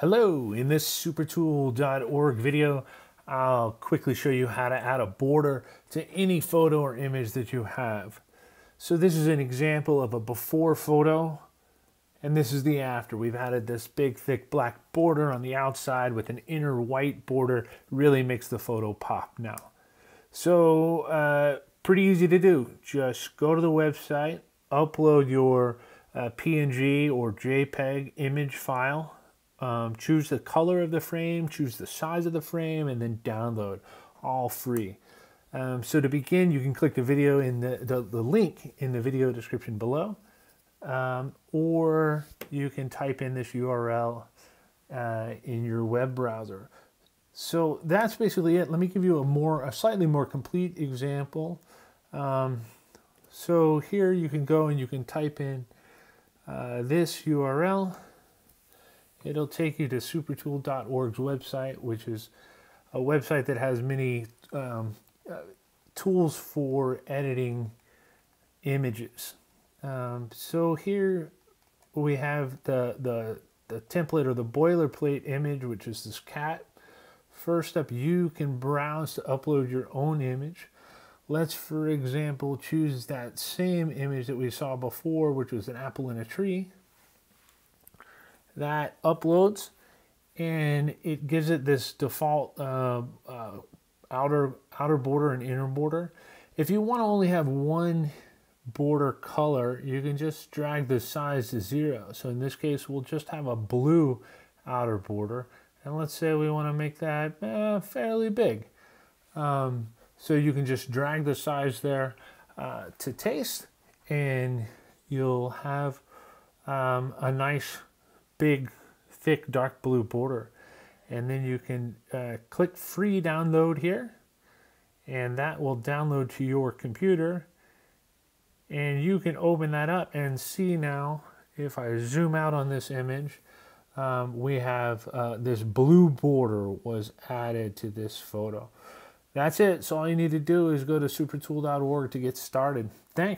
Hello, in this supertool.org video, I'll quickly show you how to add a border to any photo or image that you have. So this is an example of a before photo, and this is the after. We've added this big, thick black border on the outside with an inner white border. Really makes the photo pop now. So uh, pretty easy to do. Just go to the website, upload your uh, PNG or JPEG image file um, choose the color of the frame, choose the size of the frame, and then download, all free. Um, so to begin, you can click the video in the, the, the link in the video description below, um, or you can type in this URL uh, in your web browser. So that's basically it. Let me give you a more, a slightly more complete example. Um, so here you can go and you can type in uh, this URL it'll take you to supertool.org's website, which is a website that has many um, uh, tools for editing images. Um, so here we have the, the, the template or the boilerplate image, which is this cat. First up, you can browse to upload your own image. Let's, for example, choose that same image that we saw before, which was an apple in a tree that uploads and it gives it this default uh, uh, outer outer border and inner border. If you want to only have one border color, you can just drag the size to zero. So in this case, we'll just have a blue outer border. And let's say we want to make that uh, fairly big. Um, so you can just drag the size there uh, to taste and you'll have um, a nice big, thick, dark blue border. And then you can uh, click free download here, and that will download to your computer. And you can open that up and see now, if I zoom out on this image, um, we have uh, this blue border was added to this photo. That's it. So all you need to do is go to supertool.org to get started. Thanks.